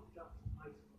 not just isolated.